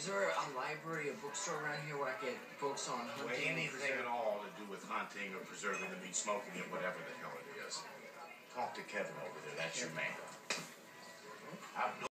is there a library, a bookstore around here where I get books on hunting? hunting? anything at all to do with hunting or preserving the meat, smoking it, whatever the hell it is. Talk to Kevin over there. That's your man.